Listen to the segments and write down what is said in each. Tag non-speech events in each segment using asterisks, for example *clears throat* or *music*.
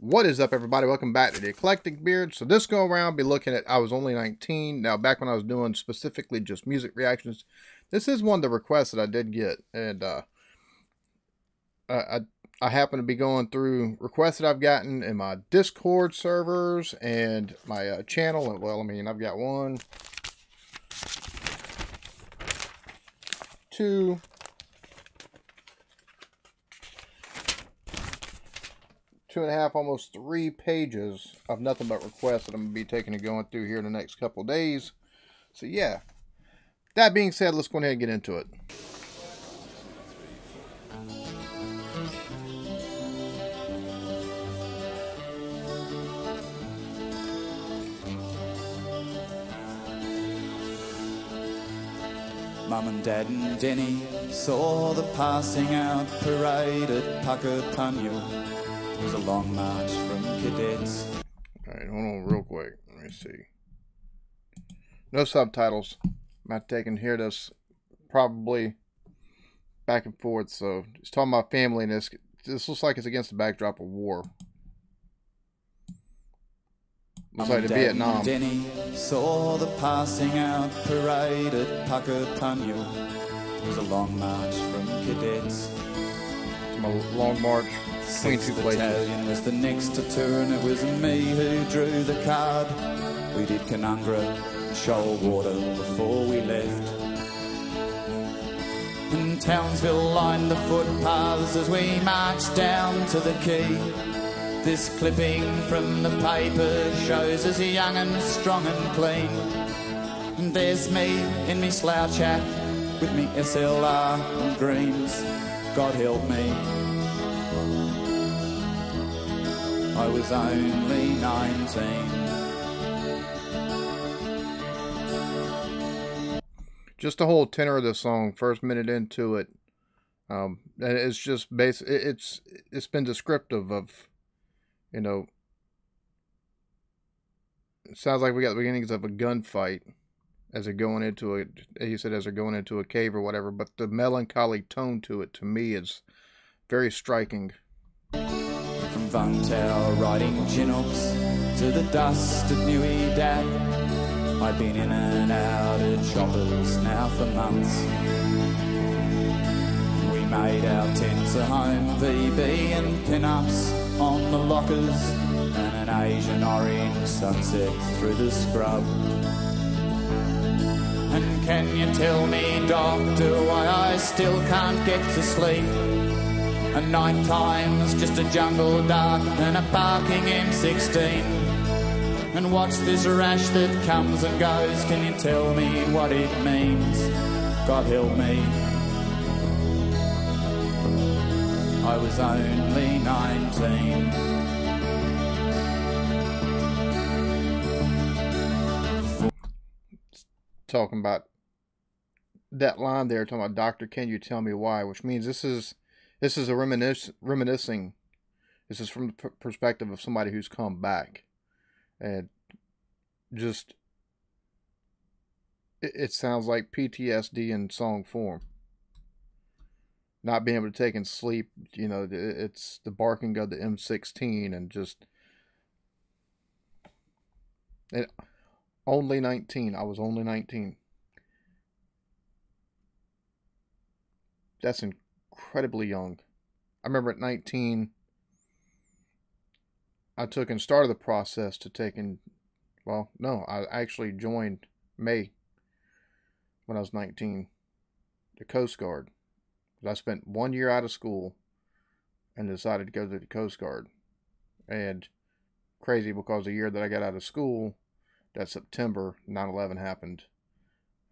What is up, everybody? Welcome back to the Eclectic Beard. So this go around, be looking at I was only 19. Now, back when I was doing specifically just music reactions, this is one of the requests that I did get, and uh, I I happen to be going through requests that I've gotten in my Discord servers and my uh, channel. Well, I mean, I've got one, two, two and a half, almost three pages of nothing but requests that I'm going to be taking and going through here in the next couple days. So, yeah. That being said, let's go ahead and get into it. Mum and Dad and Denny saw the passing out parade at Puckapunyal was a long march from cadets. Alright, hold on real quick. Let me see. No subtitles. I'm not taking hear this probably back and forth. So it's talking about family and this. This looks like it's against the backdrop of war. Looks like the Vietnam. Denny saw the passing out parade at Puckapunyal. It was a long march from cadets. It's my long march two places. Battalion was the next to turn. It was me who drew the card. We did Canungra, and Shoalwater before we left. And Townsville lined the footpaths as we marched down to the quay. This clipping from the paper shows us young and strong and clean. And there's me in me slouch hat with me SLR and greens. God help me. I was only 19. Just the whole tenor of the song, first minute into it, um, it's just base. It's it's been descriptive of, you know. Sounds like we got the beginnings of a gunfight, as they're going into it. He said as they're going into a cave or whatever. But the melancholy tone to it, to me, is very striking. Van Tower riding Chinooks to the dust of Newey Dad. I've been in and out of choppers now for months. We made our tents a home, VB and pin-ups on the lockers, and an Asian orange sunset through the scrub. And can you tell me, doctor, why I still can't get to sleep? And night time's just a jungle dark and a barking M16. And what's this rash that comes and goes? Can you tell me what it means? God help me. I was only 19. Talking about that line there, talking about Doctor, can you tell me why? Which means this is this is a reminisce, reminiscing. This is from the perspective of somebody who's come back, and just it, it sounds like PTSD in song form. Not being able to take in sleep, you know, it's the barking of the M16 and just. And only 19. I was only 19. That's incredible incredibly young. I remember at 19, I took and started the process to take and, well, no, I actually joined May when I was 19, the Coast Guard. I spent one year out of school and decided to go to the Coast Guard. And crazy because the year that I got out of school, that September, 9 11 happened.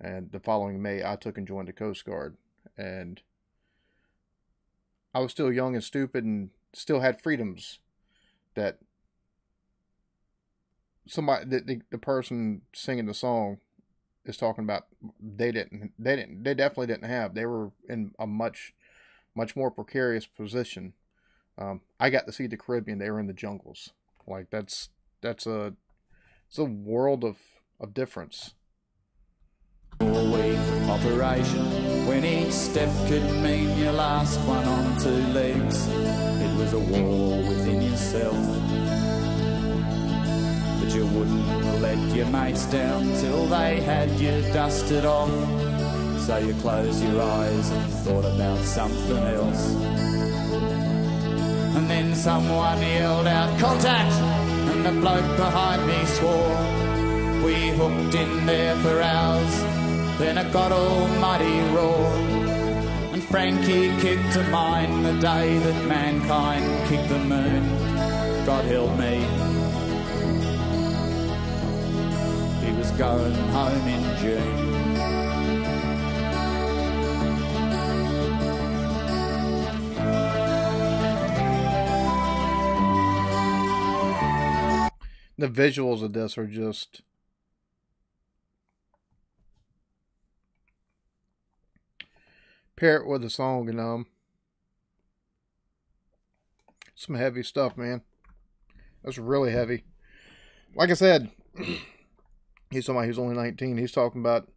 And the following May, I took and joined the Coast Guard. And I was still young and stupid and still had freedoms that somebody the, the, the person singing the song is talking about. They didn't they didn't they definitely didn't have. They were in a much much more precarious position. Um, i got to see the caribbean. They were in the jungles. Like that's that's a it's a world of of difference operation when each step could mean your last one on two legs. It was a war within yourself But you wouldn't let your mates down till they had you dusted off. So you closed your eyes and thought about something else. And then someone yelled out, contact! And the bloke behind me swore. We hooked in there for hours, then it got almighty raw. And Frankie kicked a mine the day that mankind kicked the moon. God help me. He was going home in June. The visuals of this are just pair it with a song and um some heavy stuff, man. That's really heavy. Like I said, *clears throat* he's somebody who's only 19. He's talking about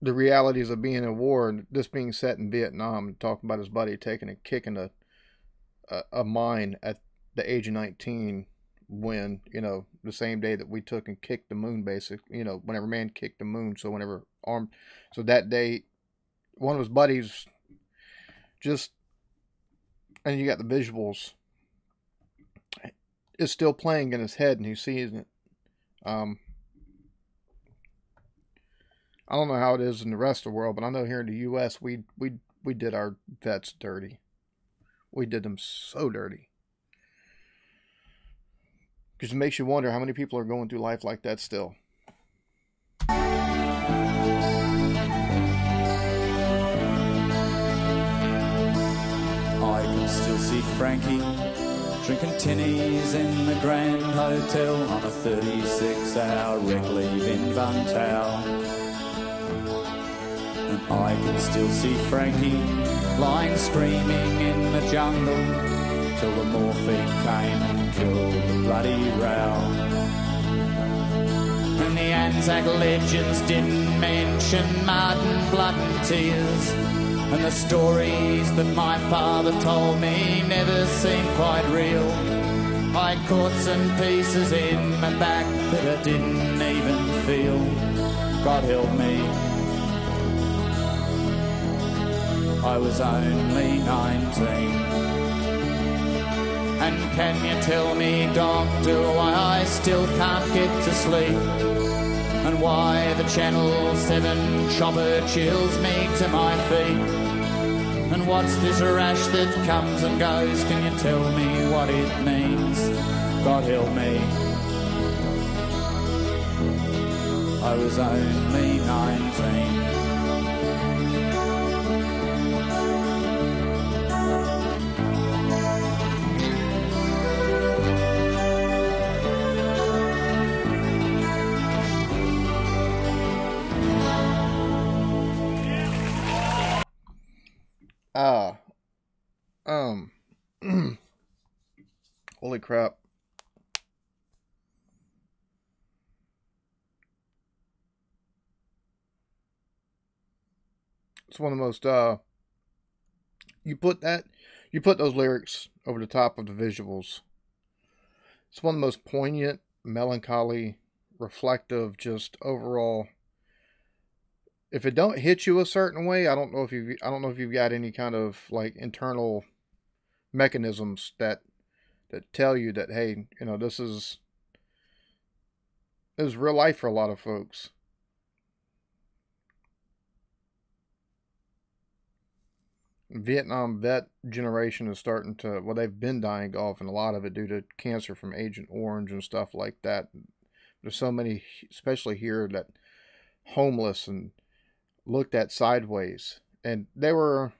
the realities of being in war and this being set in Vietnam talking about his buddy taking a kick in a, a, a mine at the age of 19 when, you know, the same day that we took and kicked the moon, basically, you know, whenever man kicked the moon. So whenever armed, so that day, one of his buddies just and you got the visuals. is still playing in his head, and he sees it. Um, I don't know how it is in the rest of the world, but I know here in the U.S. we we we did our vets dirty. We did them so dirty. Because it makes you wonder how many people are going through life like that still. I can still see Frankie drinking tinnies in the Grand Hotel on a 36-hour rec leave in Bantao. And I can still see Frankie lying screaming in the jungle till the morphine came and killed the bloody row. And the Anzac legends didn't mention and blood and tears. And the stories that my father told me never seemed quite real. I caught some pieces in my back that I didn't even feel. God help me. I was only 19. And can you tell me, doctor, why I still can't get to sleep? and why the Channel 7 chopper chills me to my feet. And what's this rash that comes and goes? Can you tell me what it means? God help me. I was only 19. *clears throat* Holy crap. It's one of the most, uh, you put that, you put those lyrics over the top of the visuals. It's one of the most poignant, melancholy, reflective, just overall if it don't hit you a certain way, I don't know if you I don't know if you've got any kind of like internal mechanisms that that tell you that hey, you know, this is this is real life for a lot of folks. Vietnam vet generation is starting to well they've been dying off and a lot of it due to cancer from Agent Orange and stuff like that. There's so many especially here that homeless and looked at sideways and they were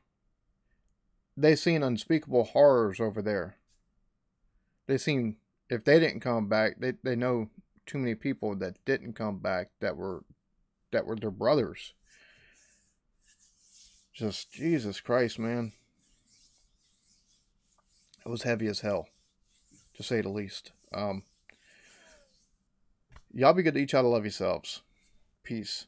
they seen unspeakable horrors over there. They seen if they didn't come back they, they know too many people that didn't come back that were that were their brothers. Just jesus christ man. It was heavy as hell to say the least. Um y'all be good to each other. Love yourselves. Peace